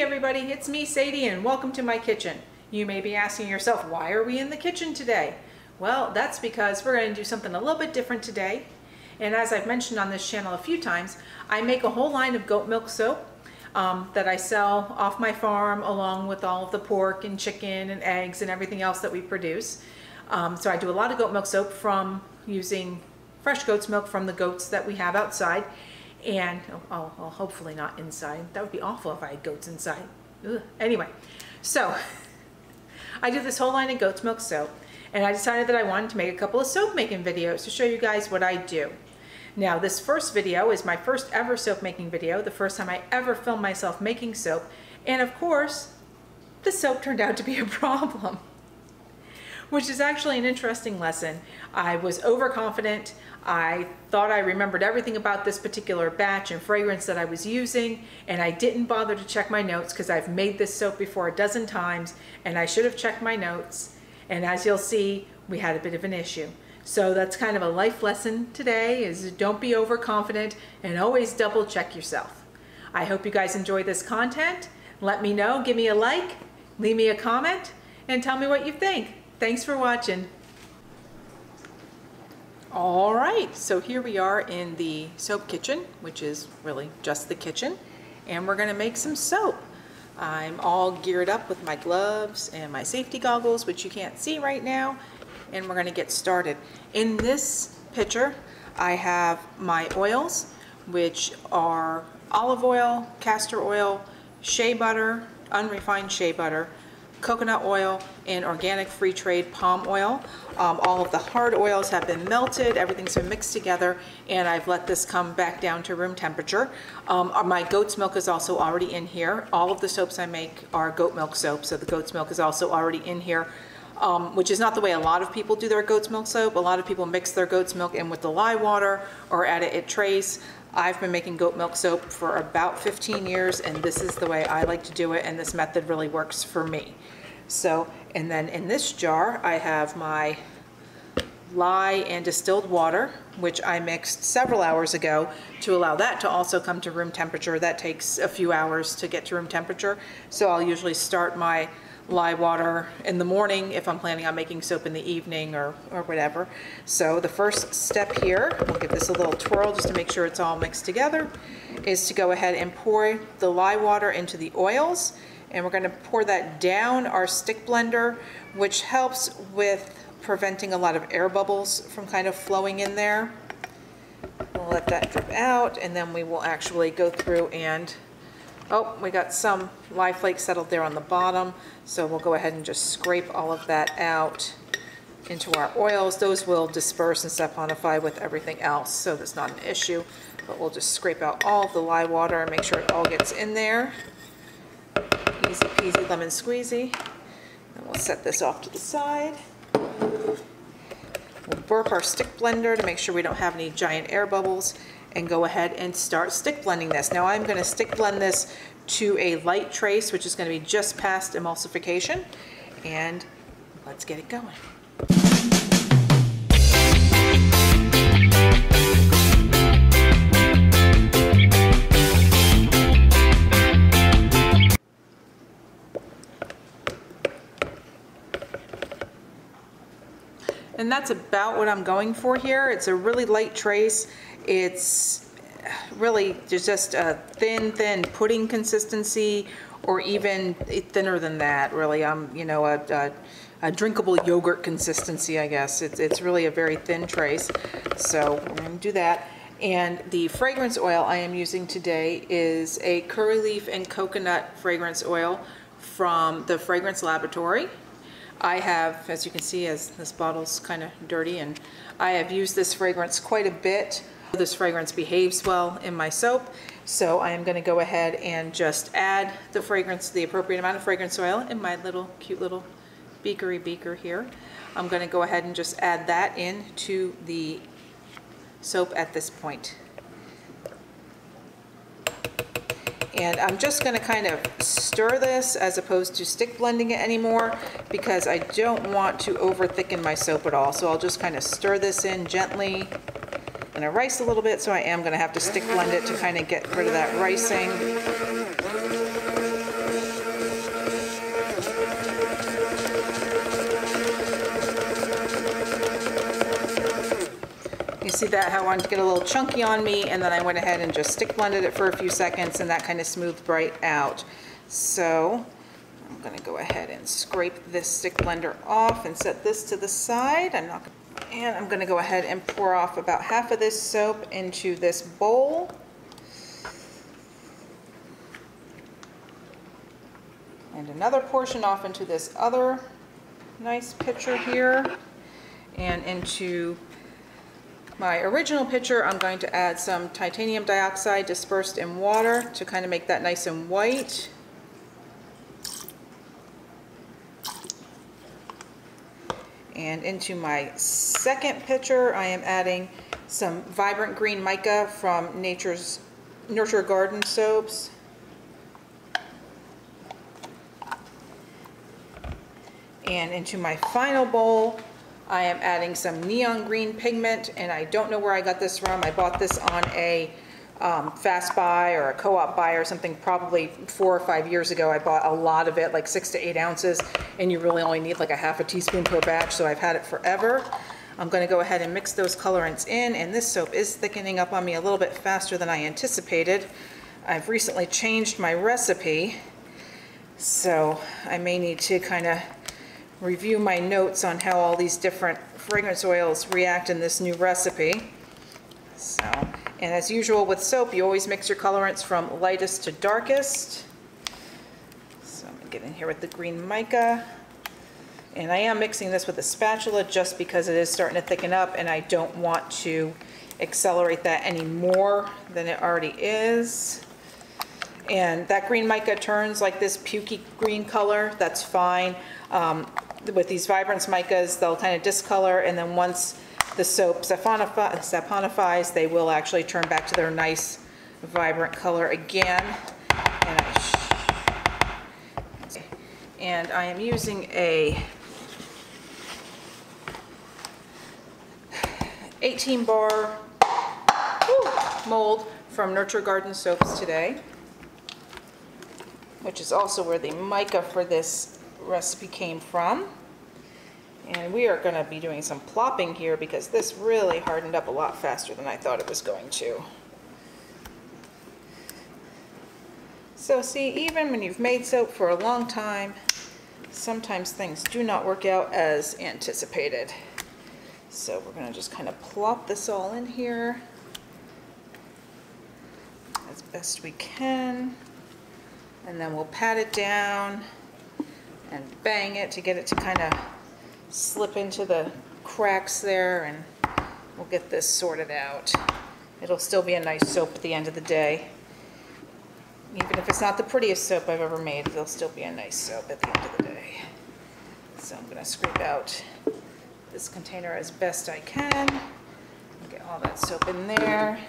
Everybody, it's me Sadie and welcome to my kitchen. You may be asking yourself, why are we in the kitchen today? Well, that's because we're going to do something a little bit different today. And as I've mentioned on this channel a few times, I make a whole line of goat milk soap um, that I sell off my farm along with all of the pork and chicken and eggs and everything else that we produce. Um, so I do a lot of goat milk soap from using fresh goat's milk from the goats that we have outside and oh, oh, well, hopefully not inside. That would be awful if I had goats inside. Ugh. Anyway, so I did this whole line of goat's milk soap and I decided that I wanted to make a couple of soap making videos to show you guys what I do. Now this first video is my first ever soap making video, the first time I ever filmed myself making soap and of course the soap turned out to be a problem which is actually an interesting lesson. I was overconfident. I thought I remembered everything about this particular batch and fragrance that I was using, and I didn't bother to check my notes because I've made this soap before a dozen times, and I should have checked my notes. And as you'll see, we had a bit of an issue. So that's kind of a life lesson today is don't be overconfident and always double check yourself. I hope you guys enjoy this content. Let me know, give me a like, leave me a comment, and tell me what you think. Thanks for watching. All right, so here we are in the soap kitchen, which is really just the kitchen, and we're gonna make some soap. I'm all geared up with my gloves and my safety goggles, which you can't see right now, and we're gonna get started. In this pitcher, I have my oils, which are olive oil, castor oil, shea butter, unrefined shea butter, coconut oil, and organic free trade palm oil. Um, all of the hard oils have been melted, everything's been mixed together, and I've let this come back down to room temperature. Um, uh, my goat's milk is also already in here. All of the soaps I make are goat milk soap, so the goat's milk is also already in here. Um, which is not the way a lot of people do their goat's milk soap. A lot of people mix their goat's milk in with the lye water or add it at trace. I've been making goat milk soap for about 15 years and this is the way I like to do it and this method really works for me. So, and then in this jar, I have my lye and distilled water, which I mixed several hours ago to allow that to also come to room temperature. That takes a few hours to get to room temperature. So I'll usually start my lye water in the morning if I'm planning on making soap in the evening or, or whatever. So the first step here, we'll give this a little twirl just to make sure it's all mixed together, is to go ahead and pour the lye water into the oils and we're going to pour that down our stick blender, which helps with preventing a lot of air bubbles from kind of flowing in there. We'll let that drip out, and then we will actually go through and, oh, we got some lye flakes settled there on the bottom, so we'll go ahead and just scrape all of that out into our oils. Those will disperse and saponify with everything else, so that's not an issue. But we'll just scrape out all the lye water and make sure it all gets in there. Easy peasy lemon squeezy. And we'll set this off to the side. We'll burp our stick blender to make sure we don't have any giant air bubbles and go ahead and start stick blending this. Now I'm going to stick blend this to a light trace, which is going to be just past emulsification. And let's get it going. And that's about what I'm going for here. It's a really light trace. It's really just a thin, thin pudding consistency or even thinner than that, really. I'm, you know, a, a, a drinkable yogurt consistency, I guess. It's, it's really a very thin trace. So we're going to do that. And the fragrance oil I am using today is a curry leaf and coconut fragrance oil from the Fragrance Laboratory. I have, as you can see, as this bottle's kind of dirty, and I have used this fragrance quite a bit. This fragrance behaves well in my soap, so I am going to go ahead and just add the fragrance, the appropriate amount of fragrance oil in my little cute little beakery beaker here. I'm going to go ahead and just add that in to the soap at this point. And I'm just going to kind of stir this as opposed to stick blending it anymore because I don't want to over thicken my soap at all. So I'll just kind of stir this in gently and I rice a little bit so I am going to have to stick blend it to kind of get rid of that ricing. See that, how to get a little chunky on me, and then I went ahead and just stick blended it for a few seconds, and that kind of smoothed right out. So I'm gonna go ahead and scrape this stick blender off and set this to the side. I'm not, and I'm gonna go ahead and pour off about half of this soap into this bowl. And another portion off into this other nice pitcher here. And into my original pitcher, I'm going to add some titanium dioxide dispersed in water to kind of make that nice and white. And into my second pitcher, I am adding some vibrant green mica from Nature's Nurture Garden soaps. And into my final bowl, I am adding some neon green pigment, and I don't know where I got this from. I bought this on a um, fast buy or a co-op buy or something probably four or five years ago. I bought a lot of it, like six to eight ounces, and you really only need like a half a teaspoon per batch, so I've had it forever. I'm gonna go ahead and mix those colorants in, and this soap is thickening up on me a little bit faster than I anticipated. I've recently changed my recipe, so I may need to kind of review my notes on how all these different fragrance oils react in this new recipe. So, and as usual with soap, you always mix your colorants from lightest to darkest. So I'm gonna get in here with the green mica. And I am mixing this with a spatula just because it is starting to thicken up and I don't want to accelerate that any more than it already is. And that green mica turns like this pukey green color, that's fine. Um, with these vibrance micas, they'll kind of discolor, and then once the soap saponifies, they will actually turn back to their nice vibrant color again. And I, and I am using a 18 bar mold from Nurture Garden Soaps today, which is also where the mica for this recipe came from. And we are going to be doing some plopping here because this really hardened up a lot faster than I thought it was going to. So see, even when you've made soap for a long time, sometimes things do not work out as anticipated. So we're going to just kind of plop this all in here as best we can. And then we'll pat it down and bang it to get it to kind of slip into the cracks there and we'll get this sorted out. It'll still be a nice soap at the end of the day. Even if it's not the prettiest soap I've ever made, it'll still be a nice soap at the end of the day. So I'm gonna scrape out this container as best I can. Get all that soap in there.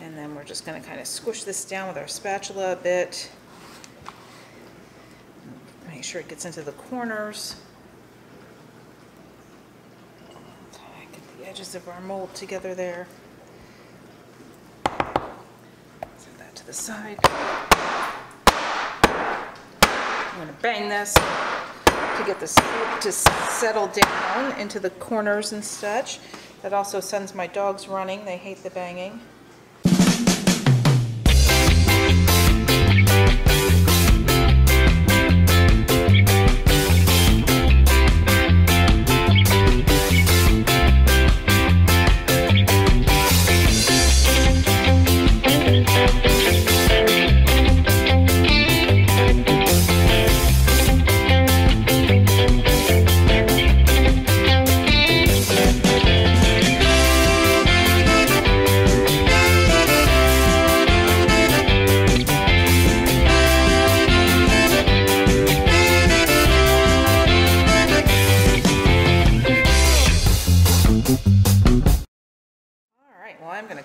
And then we're just gonna kind of squish this down with our spatula a bit. Make sure it gets into the corners. Get the edges of our mold together there. Set that to the side. I'm going to bang this to get this to settle down into the corners and such. That also sends my dogs running. They hate the banging.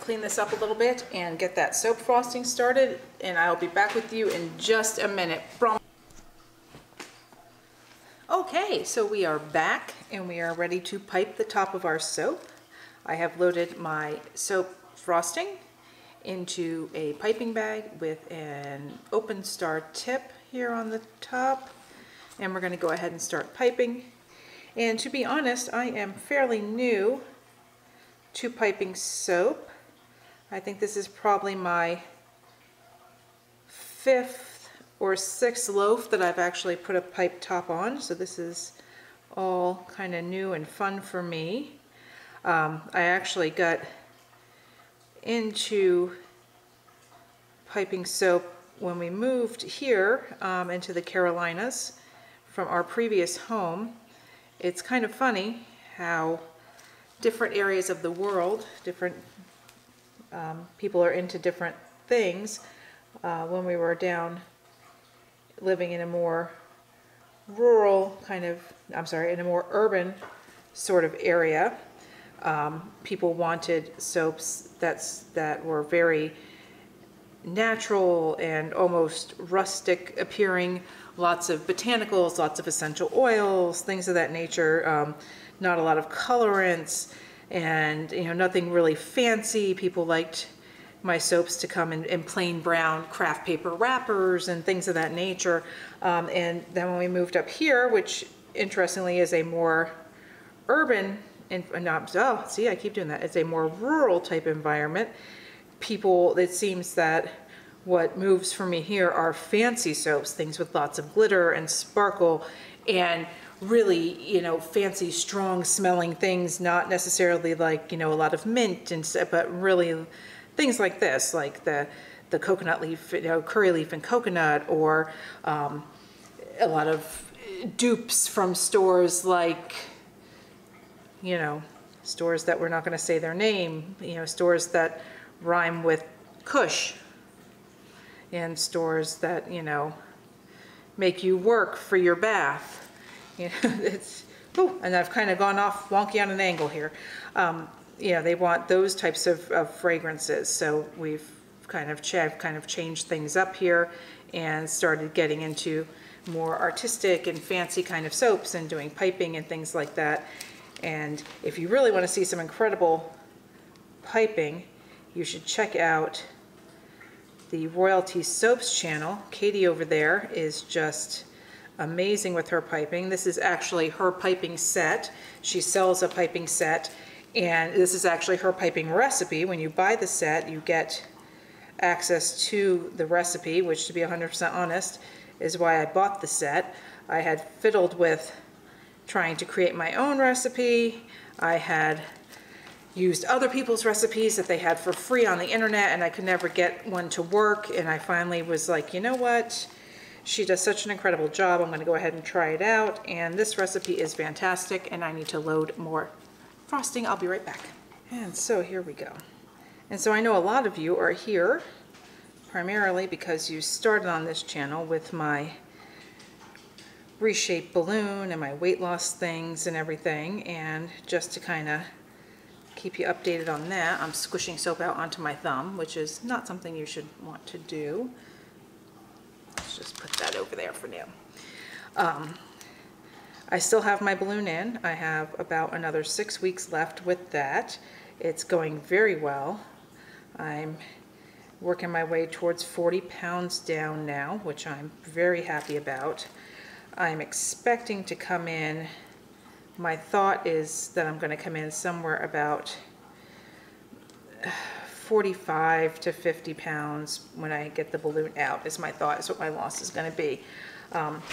Clean this up a little bit and get that soap frosting started and I'll be back with you in just a minute. Okay, so we are back and we are ready to pipe the top of our soap. I have loaded my soap frosting into a piping bag with an open star tip here on the top and we're going to go ahead and start piping. And to be honest, I am fairly new to piping soap. I think this is probably my fifth or sixth loaf that I've actually put a pipe top on. So this is all kind of new and fun for me. Um, I actually got into piping soap when we moved here um, into the Carolinas from our previous home. It's kind of funny how different areas of the world, different um, people are into different things. Uh, when we were down living in a more rural kind of, I'm sorry, in a more urban sort of area, um, people wanted soaps that's that were very natural and almost rustic appearing, lots of botanicals, lots of essential oils, things of that nature, um, not a lot of colorants, and you know nothing really fancy. People liked my soaps to come in, in plain brown craft paper wrappers and things of that nature. Um, and then when we moved up here, which interestingly is a more urban, and not, oh, see, I keep doing that. It's a more rural type environment. People, it seems that what moves for me here are fancy soaps, things with lots of glitter and sparkle and really, you know, fancy, strong smelling things, not necessarily like, you know, a lot of mint and stuff, but really things like this, like the, the coconut leaf, you know, curry leaf and coconut, or um, a lot of dupes from stores like, you know, stores that we're not going to say their name, you know, stores that rhyme with Kush, and stores that, you know, make you work for your bath. You know, it's, oh, and I've kind of gone off wonky on an angle here. Um, you know, they want those types of, of fragrances. So we've kind of, I've kind of changed things up here and started getting into more artistic and fancy kind of soaps and doing piping and things like that. And if you really want to see some incredible piping, you should check out the Royalty Soaps channel. Katie over there is just amazing with her piping. This is actually her piping set. She sells a piping set and this is actually her piping recipe. When you buy the set, you get access to the recipe, which to be 100% honest, is why I bought the set. I had fiddled with trying to create my own recipe. I had used other people's recipes that they had for free on the internet and I could never get one to work and I finally was like, you know what? She does such an incredible job. I'm going to go ahead and try it out and this recipe is fantastic and I need to load more frosting. I'll be right back. And so here we go. And so I know a lot of you are here primarily because you started on this channel with my reshaped balloon and my weight loss things and everything and just to kind of keep you updated on that. I'm squishing soap out onto my thumb, which is not something you should want to do. Just put that over there for now. Um, I still have my balloon in. I have about another six weeks left with that. It's going very well. I'm working my way towards 40 pounds down now, which I'm very happy about. I'm expecting to come in my thought is that I'm going to come in somewhere about 45 to 50 pounds when I get the balloon out is my thought, is what my loss is going to be. Um,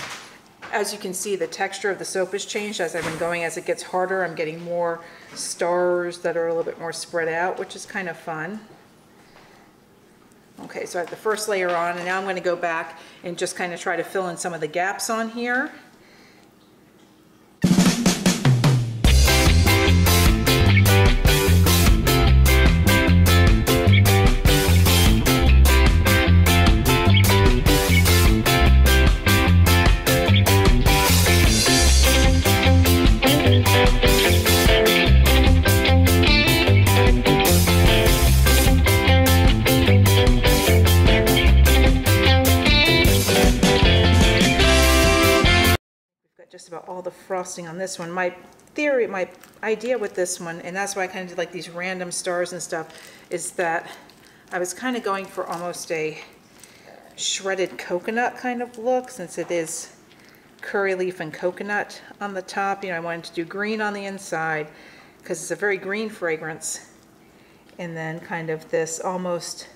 as you can see, the texture of the soap has changed as I've been going. As it gets harder, I'm getting more stars that are a little bit more spread out, which is kind of fun. Okay, so I have the first layer on, and now I'm going to go back and just kind of try to fill in some of the gaps on here. About all the frosting on this one. My theory, my idea with this one, and that's why I kind of did like these random stars and stuff, is that I was kind of going for almost a shredded coconut kind of look since it is curry leaf and coconut on the top. You know, I wanted to do green on the inside because it's a very green fragrance. and then kind of this almost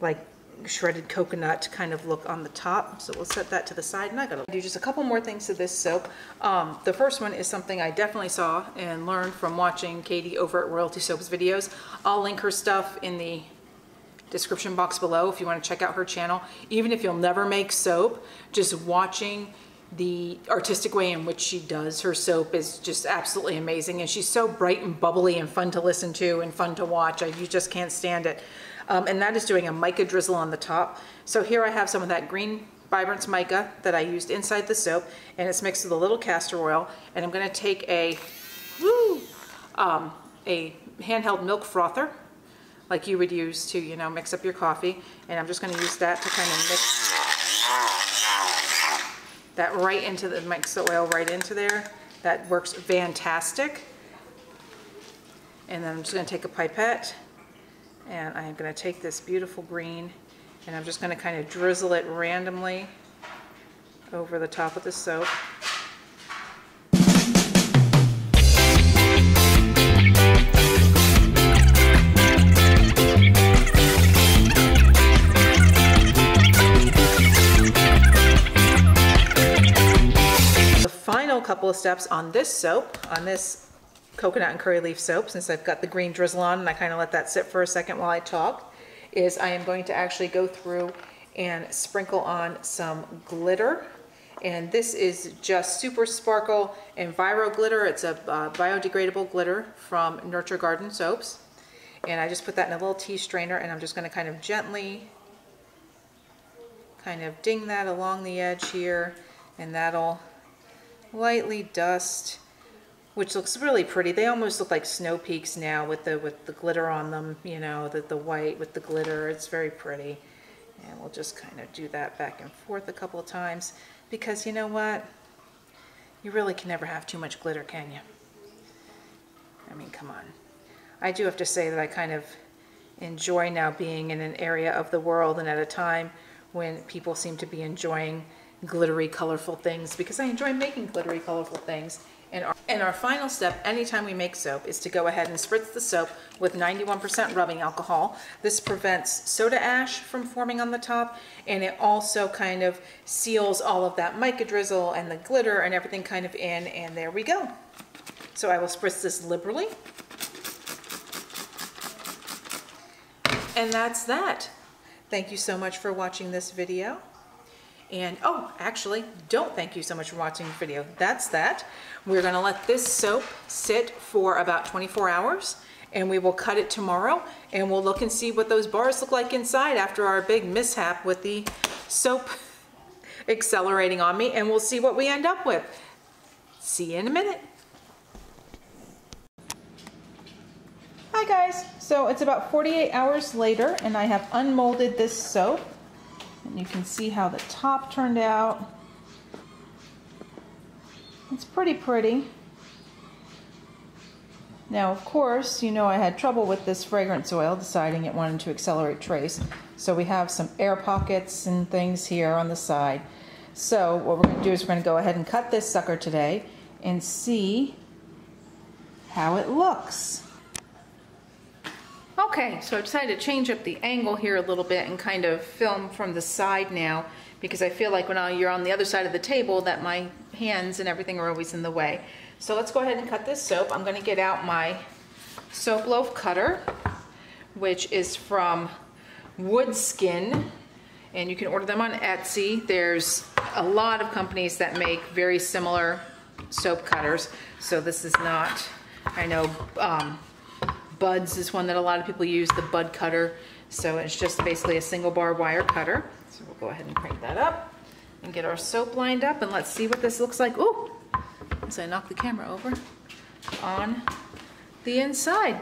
like shredded coconut kind of look on the top. So we'll set that to the side. And I gotta do just a couple more things to this soap. Um, the first one is something I definitely saw and learned from watching Katie over at Royalty Soaps videos. I'll link her stuff in the description box below if you want to check out her channel. Even if you'll never make soap, just watching the artistic way in which she does her soap is just absolutely amazing. And she's so bright and bubbly and fun to listen to and fun to watch. I, you just can't stand it. Um, and that is doing a mica drizzle on the top. So here I have some of that green Vibrance mica that I used inside the soap and it's mixed with a little castor oil. And I'm gonna take a, woo, um, a handheld milk frother like you would use to, you know, mix up your coffee. And I'm just gonna use that to kind of mix that right into the, mix the oil right into there. That works fantastic. And then I'm just gonna take a pipette and I'm gonna take this beautiful green and I'm just gonna kind of drizzle it randomly over the top of the soap. Couple of steps on this soap, on this coconut and curry leaf soap, since I've got the green drizzle on and I kind of let that sit for a second while I talk, is I am going to actually go through and sprinkle on some glitter. And this is just Super Sparkle Enviro Glitter. It's a uh, biodegradable glitter from Nurture Garden Soaps. And I just put that in a little tea strainer and I'm just going to kind of gently kind of ding that along the edge here and that'll lightly dust, which looks really pretty. They almost look like snow peaks now with the with the glitter on them, you know, the, the white with the glitter. It's very pretty. And we'll just kind of do that back and forth a couple of times because you know what? You really can never have too much glitter, can you? I mean, come on. I do have to say that I kind of enjoy now being in an area of the world and at a time when people seem to be enjoying glittery, colorful things because I enjoy making glittery, colorful things. And our, and our final step, anytime we make soap, is to go ahead and spritz the soap with 91% rubbing alcohol. This prevents soda ash from forming on the top, and it also kind of seals all of that mica drizzle and the glitter and everything kind of in, and there we go. So I will spritz this liberally. And that's that. Thank you so much for watching this video. And, oh, actually, don't thank you so much for watching the video. That's that. We're gonna let this soap sit for about 24 hours and we will cut it tomorrow and we'll look and see what those bars look like inside after our big mishap with the soap accelerating on me and we'll see what we end up with. See you in a minute. Hi guys, so it's about 48 hours later and I have unmolded this soap and you can see how the top turned out. It's pretty pretty. Now, of course, you know I had trouble with this fragrance oil, deciding it wanted to accelerate trace. So we have some air pockets and things here on the side. So what we're going to do is we're going to go ahead and cut this sucker today and see how it looks. Okay, so I decided to change up the angle here a little bit and kind of film from the side now because I feel like when you're on the other side of the table that my hands and everything are always in the way. So let's go ahead and cut this soap. I'm going to get out my soap loaf cutter, which is from Woodskin, and you can order them on Etsy. There's a lot of companies that make very similar soap cutters, so this is not, I know, um, Buds is one that a lot of people use, the bud cutter. So it's just basically a single bar wire cutter. So we'll go ahead and crank that up and get our soap lined up and let's see what this looks like. Ooh, as I knock the camera over on the inside.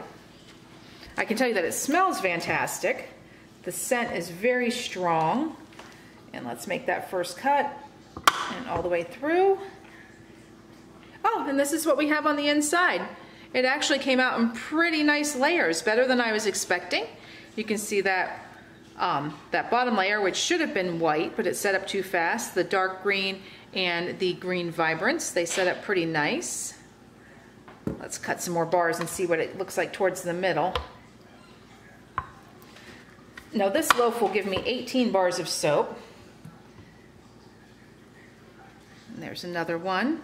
I can tell you that it smells fantastic. The scent is very strong. And let's make that first cut and all the way through. Oh, and this is what we have on the inside. It actually came out in pretty nice layers, better than I was expecting. You can see that um, that bottom layer, which should have been white, but it set up too fast. The dark green and the green vibrance, they set up pretty nice. Let's cut some more bars and see what it looks like towards the middle. Now this loaf will give me 18 bars of soap. And there's another one.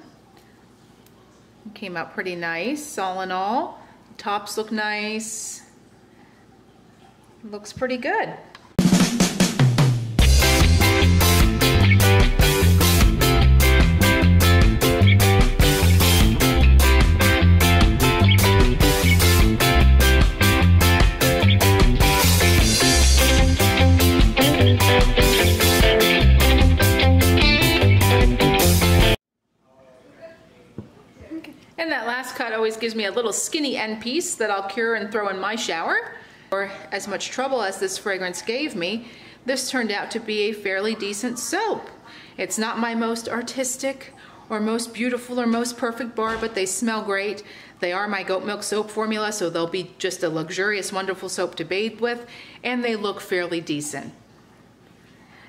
Came out pretty nice, all in all. Tops look nice. Looks pretty good. Always gives me a little skinny end piece that I'll cure and throw in my shower. For as much trouble as this fragrance gave me, this turned out to be a fairly decent soap. It's not my most artistic or most beautiful or most perfect bar, but they smell great. They are my goat milk soap formula, so they'll be just a luxurious, wonderful soap to bathe with, and they look fairly decent.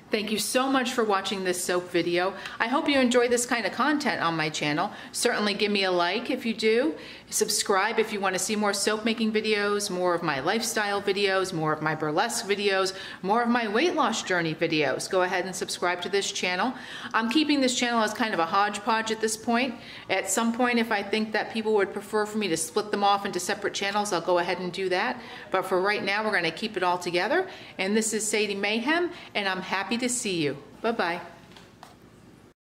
Thank you so much for watching this soap video. I hope you enjoy this kind of content on my channel. Certainly give me a like if you do. Subscribe if you want to see more soap making videos, more of my lifestyle videos, more of my burlesque videos, more of my weight loss journey videos. Go ahead and subscribe to this channel. I'm keeping this channel as kind of a hodgepodge at this point. At some point, if I think that people would prefer for me to split them off into separate channels, I'll go ahead and do that. But for right now, we're going to keep it all together. And this is Sadie Mayhem, and I'm happy to see you. Bye-bye.